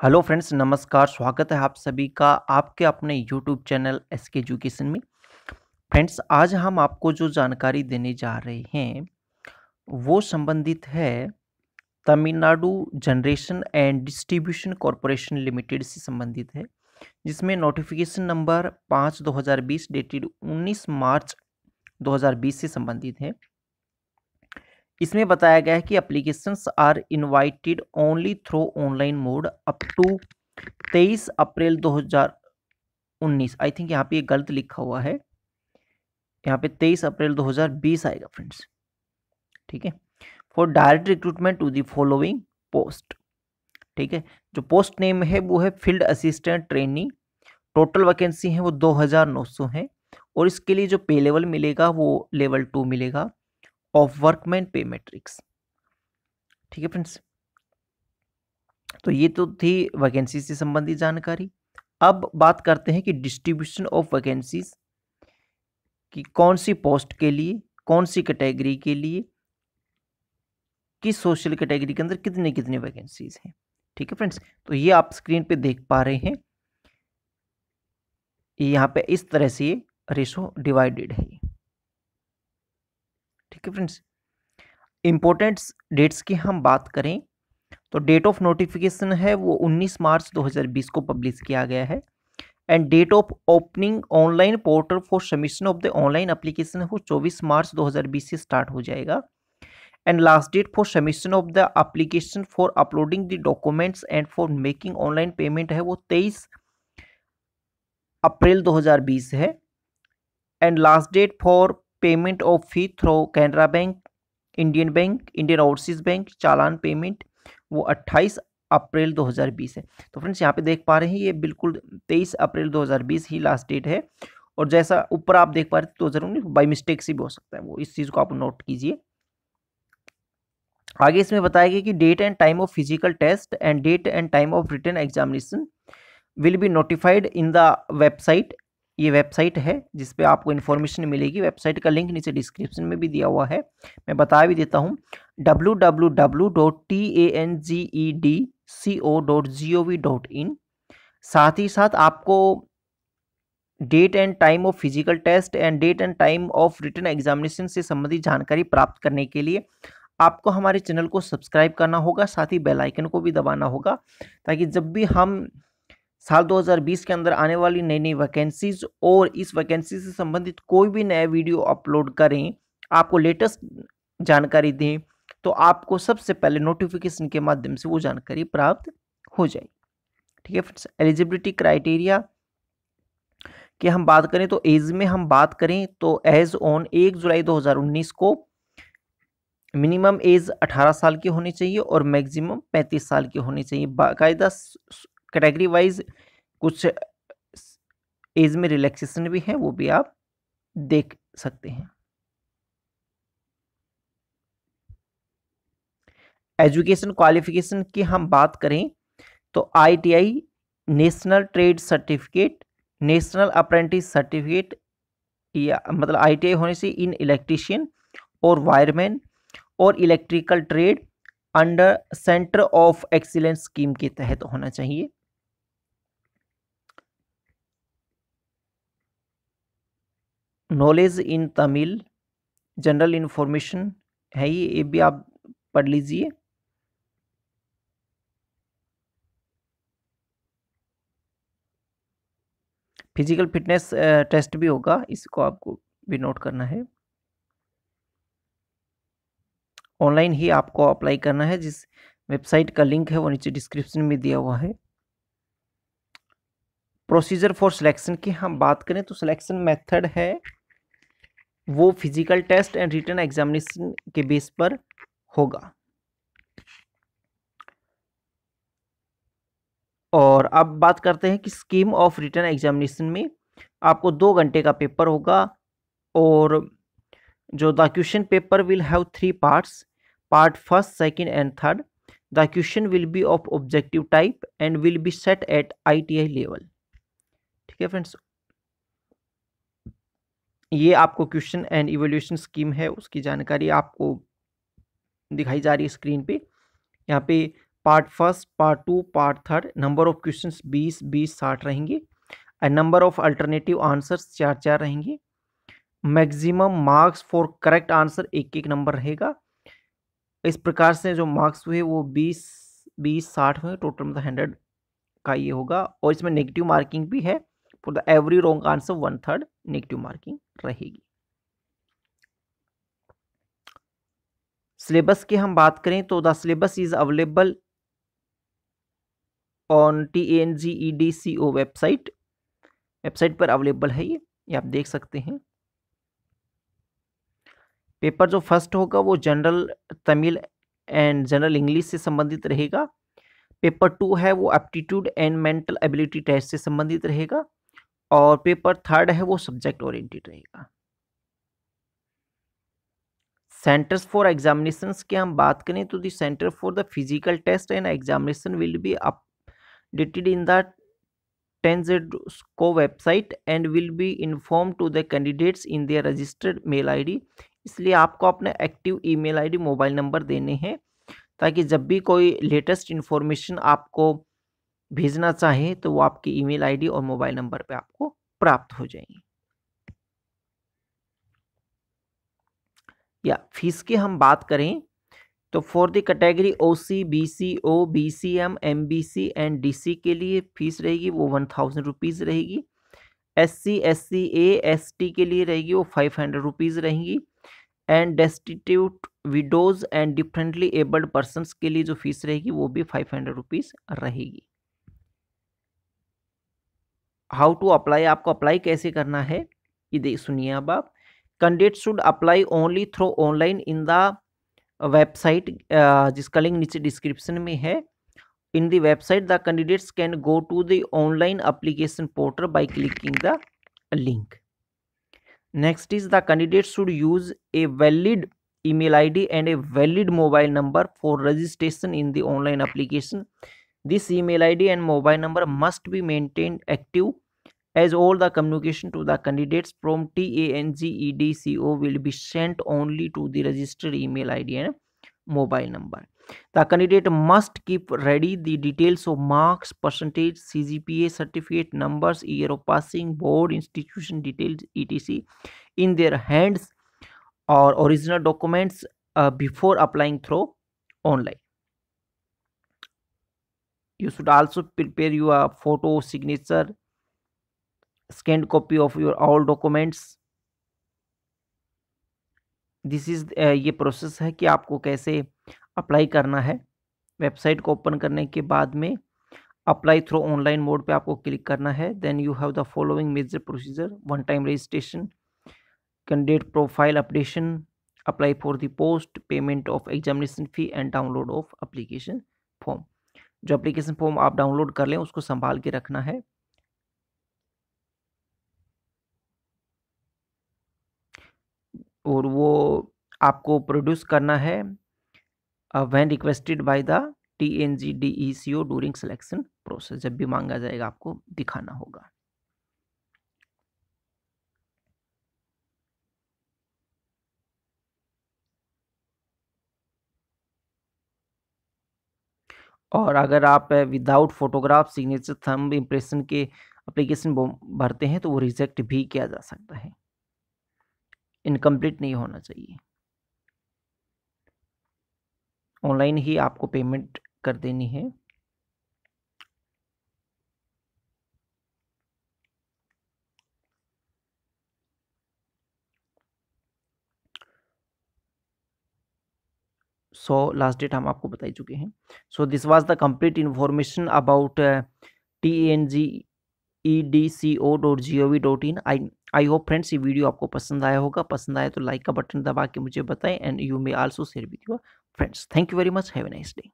Hello friends, नमस्कार, स्वागत है आप सभी का आपके अपने YouTube channel S K education में। फ्रेंड्स, आज हम आपको जो जानकारी देने जा रहे हैं, वो संबंधित है Tamil Nadu generation and distribution corporation limited से संबंधित है, जिसमें नोटिफिकेशन नंबर पाँच दो हज़ार बीस डेटेड उन्नीस मार्च दो हज़ार बीस से संबंधित है। इसमें बताया गया है कि applications are invited only through online mode up to तेईस अप्रैल 2019 आई थिंक यहाँ पे ये गलत लिखा हुआ है। यहाँ पे तेईस अप्रैल 2020 आएगा फ्रेंड्स ठीक है? For direct recruitment to the following post ठीक है? जो पोस्ट नेम है, वो है field assistant training total vacancy है वो दो हज़ार नौ सौ है। और इसके लिए जो पे लेवल मिलेगा, वो लेवल टू मिलेगा। ऑफ़ वर्कमैन पे मैट्रिक्स ठीक है फ्रेंड्स तो ये तो थी वैकेंसी से संबंधित जानकारी। अब बात करते हैं कि डिस्ट्रीब्यूशन ऑफ़ वैकेंसीज कि कौन सी पोस्ट के लिए, कौन सी कैटेगरी के लिए, किस सोशल कैटेगरी के अंदर कितने कितने वैकेंसीज हैं। ठीक है फ्रेंड्स तो ये आप स्क्रीन पे देख पा रहे हैं। यहाँ पे इस तरह से ये रेशो डिवाइडेड है। ठीक है फ्रेंड्स इंपॉर्टेंट डेट्स की हम बात करें तो डेट ऑफ़ नोटिफिकेशन है वो 19 मार्च 2020 को पब्लिश किया गया है। And date of opening online portal for submission of the online application है वो 24 मार्च 2020 से स्टार्ट हो जाएगा। And last date for submission of the application for uploading the documents and for making online payment है वो 23 अप्रैल 2020 है। And last date for payment of fee through Canara bank, Indian bank, Indian overseas bank, challan payment, वो 28 अप्रैल 2020 है। तो friends, यहाँ पे देख पा रहे हैं, ये बिल्कुल 23 अप्रैल 2020 ही लास्ट डेट है। और जैसा ऊपर आप देख पा रहे थे तो ज़रूर बाई मिस्टेक से भी हो सकता है, वो इस चीज़ को आप नोट कीजिए। आगे इसमें बताया गया कि date and time of physical test and date and time of written examination will be notified in the website ये वेबसाइट है, जिस पे आपको इन्फॉर्मेशन मिलेगी। वेबसाइट का लिंक नीचे डिस्क्रिप्शन में भी दिया हुआ है। मैं बता भी देता हूँ W W W dot T A N G E D C O dot G O V dot in साथ ही साथ आपको date and time of physical test and date and time of written examination से संबंधित जानकारी प्राप्त करने के लिए आपको हमारे चैनल को सब्सक्राइब करना होगा, साथ ही बेल आइकन को भी दबाना होगा, ताकि जब भी हम साल 2020 के अंदर आने वाली नई नई वैकेंसीज और इस वैकेंसी से संबंधित कोई भी नया वीडियो अपलोड करें, आपको लेटेस्ट जानकारी दें तो आपको सबसे पहले नोटिफिकेशन के माध्यम से वो जानकारी प्राप्त हो जाए ठीक है फ्रेंड्स एलिजिबिलिटी क्राइटेरिया की हम बात करें तो एज में हम बात करें तो एज ऑन एक जुलाई 2019 को मिनिमम एज 18 साल की होनी चाहिए और मैक्सिमम 35 साल की होनी चाहिए। बाकायदा कैटेगरी वाइज कुछ एज में रिलैक्सेशन भी है, वो भी आप देख सकते हैं। एजुकेशन क्वालिफिकेशन की हम बात करें तो ITI national trade certificate national apprentice certificate या मतलब आईटीआई होने से इन इलेक्ट्रिशियन और वायरमैन और electrical trade under centre of excellence scheme के तहत होना चाहिए। Knowledge in Tamil general information है ये ये भी आप पढ़ लीजिए। फ़िज़िकल फिटनेस टेस्ट भी होगा, इसको आपको भी नोट करना है। ऑनलाइन ही आपको अप्लाई करना है, जिस वेबसाइट का लिंक है, वो नीचे डिस्क्रिप्शन में दिया हुआ है। प्रोसीजर फॉर सिलेक्शन की हम बात करें तो सिलेक्शन मेथड है वो physical test and written examination के बेस पर होगा। और अब बात करते हैं कि स्कीम ऑफ़ रिटर्न एग्जामिनेशन में आपको दो घंटे का पेपर होगा और जो the question paper will have three parts part first second and third the question will be of objective type and will be set at ITI level ठीक है फ्रेंड्स ये आपको क्वेश्चन एंड इवोल्यूशन स्कीम है, उसकी जानकारी आपको दिखाई जा रही है स्क्रीन पे। यहाँ पे part first, part two, part third, number of question बीस बीस, साठ रहेंगे। And number of alternative answers चार चार रहेंगे। Maximum marks for correct answer एक एक नंबर रहेगा। इस प्रकार से जो मार्क्स हुए वो बीस बीस, साठ हुए, टोटल मतलब हंड्रेड का ये होगा। और इसमें नेगेटिव मार्किंग भी है। For the every wrong answer one third negative marking. रहेगी। सिलेबस की हम बात करें तो the syllabus is available on T N G E D C O website website पर अवेलेबल है ये ये आप देख सकते हैं। पेपर जो फ़र्स्ट होगा वो general Tamil and general English से संबंधित रहेगा। पेपर टू है वो aptitude and mental ability test से संबंधित रहेगा। और पेपर थर्ड है, वो सब्जेक्ट ओरिएंटेड रहेगा। सेंटर्स फॉर एग्जामिनेशन की हम बात करें तो the centre for the physical test and examination will be updated in the को website and will be inform to the candidates in their registered mail ID. इसलिए आपको अपने active email ID, mobile number देने हैं, ताकि जब भी कोई लेटेस्ट इन्फॉर्मेशन आपको भेजना चाहें तो वो आपकी ईमेल आईडी और मोबाइल नंबर पे आपको प्राप्त हो जाएँगे। या फ़ीस की हम बात करें तो for the category O C B C O B C M M B C and D C के लिए फ़ीस रहेगी वो वन थाउज़ेंड रुपीज़ रहेगी। S C S C A S T के लिए रहेगी वो फाइव हंड्रेड रुपीज़ रहेंगी। And destitute widows and differently abled persons के लिए जो फ़ीस रहेगी वो भी फाइव हंड्रेड रुपीज़ रहेगी। हाउ टू अप्लाई, आपको अप्लाई कैसे करना है? ये सुनिए अब आप। Candidate should apply only through online in the website जिसका लिंक नीचे डिस्क्रिप्शन में है। In the website the candidates can go to the online application portal by clicking the link next is the candidate should use a valid email id and a valid mobile number for registration in the online application. This email id and mobile number must be maintained active as all the communication to the candidates from TANGEDCO will be sent only to the registered email ID and mobile number. The candidate must keep ready the details of marks, percentage, CGPA, certificate, numbers, year of passing, board, institution details, etc. in their hands or original documents uh, before applying through online. You should also prepare your photo signature, scanned copy of your all documents. This is ये process है कि आपको कैसे apply करना है। Website को open करने के बाद में अप्लाई थ्रू ऑनलाइन मोड पे आपको क्लिक करना है। Then you have the following major procedure one time registration candidate profile updation apply for the post payment of examination fee and download of application form जो application form आप download कर लें, उसको संभाल के रखना है। और वो आपको प्रोड्यूस करना है when requested by the T N G D E C O during selection process जब भी मांगा जाएगा, आपको दिखाना होगा। और अगर आप without photograph signature thumb impression के अप्लीकेशन भरते हैं तो वो रिजेक्ट भी किया जा सकता है। इनकम्प्लीट नहीं होना चाहिए। ऑनलाइन ही आपको पेमेंट कर देनी है। सो लास्ट डेट हम आपको बता चुके हैं। So this was the complete information about T N G E D C O dot G O V dot in I I hope friends ये वीडियो आपको पसंद आया होगा। पसंद आया तो लाइक का बटन दबा के मुझे बताएँ and you may also share with your friends thank you very much have a nice day